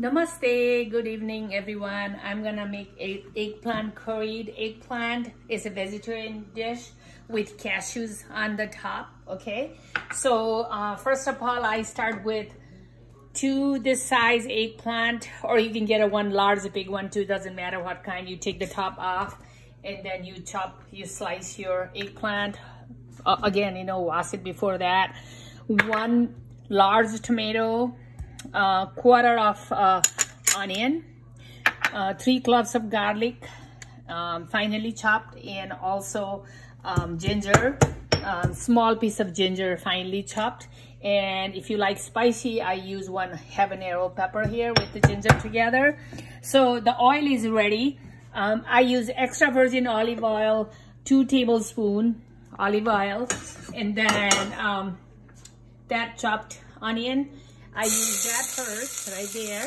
Namaste, good evening everyone. I'm gonna make a eggplant curried eggplant. It's a vegetarian dish with cashews on the top, okay? So uh, first of all, I start with two this size eggplant or you can get a one large, a big one too, doesn't matter what kind. You take the top off and then you chop, you slice your eggplant. Uh, again, you know, wash it before that. One large tomato, uh, quarter of uh, onion, uh, three cloves of garlic, um, finely chopped, and also um, ginger, um, small piece of ginger finely chopped. And if you like spicy, I use one habanero pepper here with the ginger together. So the oil is ready. Um, I use extra virgin olive oil, two tablespoon olive oil, and then um, that chopped onion I use that first right there.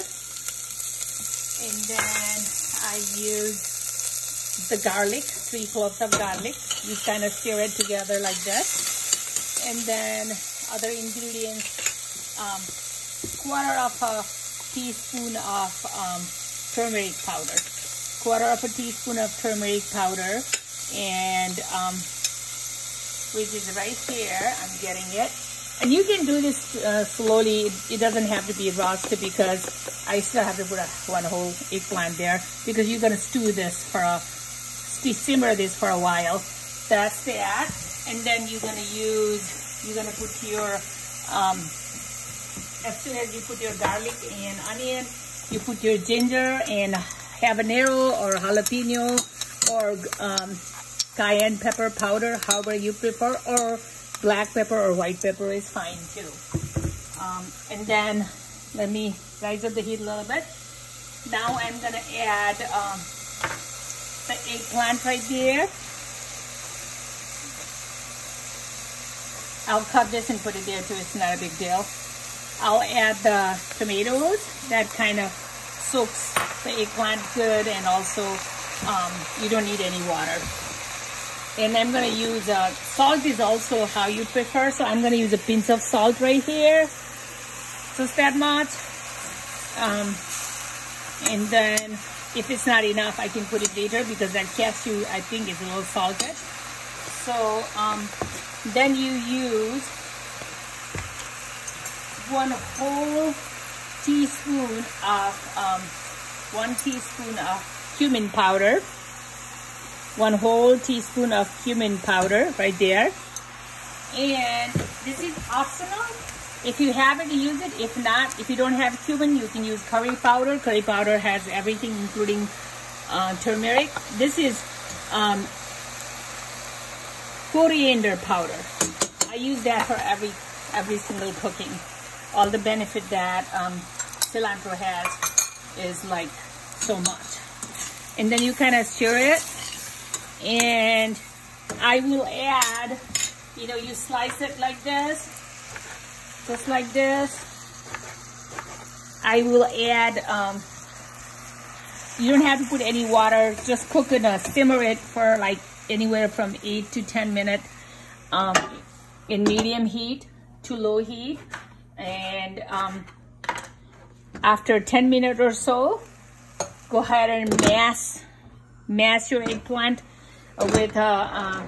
And then I use the garlic, three cloves of garlic. You kind of stir it together like this. And then other ingredients, um, quarter of a teaspoon of um, turmeric powder. Quarter of a teaspoon of turmeric powder. And um, which is right here, I'm getting it. And you can do this uh, slowly. It, doesn't have to be roasted because I still have to put a, one whole eggplant there because you're going to stew this for a, simmer this for a while. That's that. And then you're going to use, you're going to put your, um, as soon as you put your garlic and onion, you put your ginger and habanero or jalapeno or um, cayenne pepper powder, however you prefer, or black pepper or white pepper is fine too. Um, and then let me rise up the heat a little bit. Now I'm gonna add um, the eggplant right there. I'll cut this and put it there too, it's not a big deal. I'll add the tomatoes, that kind of soaks the eggplant good and also um, you don't need any water and I'm gonna use uh, salt is also how you prefer so I'm gonna use a pinch of salt right here just that much. Um, and then if it's not enough I can put it later because that cashew I think is a little salted. So um, then you use one whole teaspoon of um, one teaspoon of cumin powder one whole teaspoon of cumin powder right there. And this is optional. If you have it, use it. If not, if you don't have cumin, you can use curry powder. Curry powder has everything, including uh, turmeric. This is um, coriander powder. I use that for every every single cooking. All the benefit that um, cilantro has is like so much. And then you kind of stir it and I will add, you know, you slice it like this, just like this. I will add, um, you don't have to put any water, just cook it, uh, simmer it for like anywhere from 8 to 10 minutes um, in medium heat to low heat. And um, after 10 minutes or so, go ahead and mash, mash your eggplant with a, a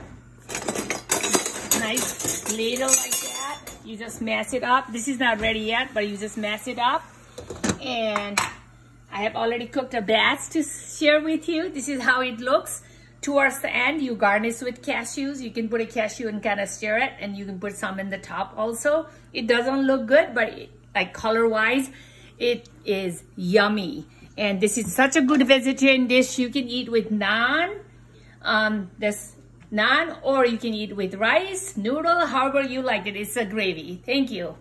nice ladle like that. You just mash it up. This is not ready yet, but you just mash it up. And I have already cooked a batch to share with you. This is how it looks. Towards the end, you garnish with cashews. You can put a cashew and kind of stir it, and you can put some in the top also. It doesn't look good, but it, like color-wise, it is yummy. And this is such a good vegetarian dish you can eat with naan um, this naan or you can eat with rice, noodle, however you like it. It's a gravy. Thank you.